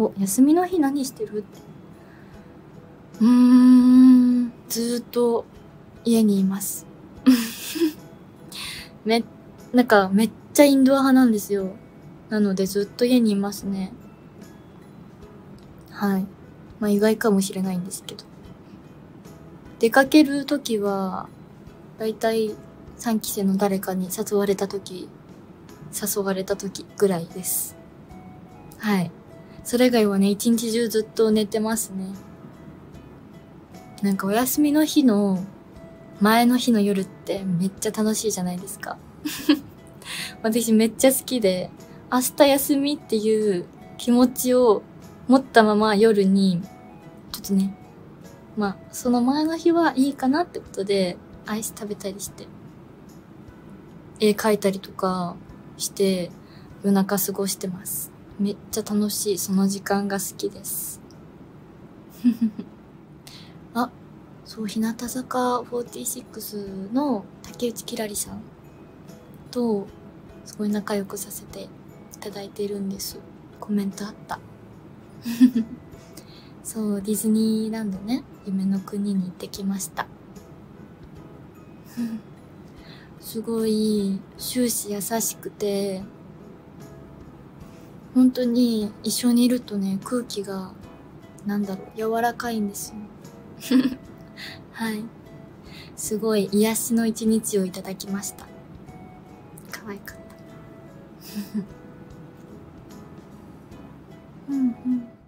お休みの日何してるって。うーんずーっと家にいます。めなんかめっちゃインドア派なんですよ。なのでずっと家にいますね。はい。まあ意外かもしれないんですけど。出かける時はだいたい3期生の誰かに誘われた時誘われた時ぐらいです。はい。それ以外はね一日中ずっと寝てますね。なんかお休みの日の前の日の夜ってめっちゃ楽しいじゃないですか。私めっちゃ好きで明日休みっていう気持ちを持ったまま夜にちょっとねまあその前の日はいいかなってことでアイス食べたりして絵描いたりとかして夜中過ごしてます。めっちゃ楽しい。その時間が好きです。あそう日向坂46の竹内きらりさんとすごい仲良くさせていただいてるんです。コメントあった。そうディズニーランドね。夢の国に行ってきました。すごい終始優しくて本当に一緒にいるとね空気がなんだろう柔らかいんですよ。はい。すごい癒しの一日をいただきました。可愛かった。うんうん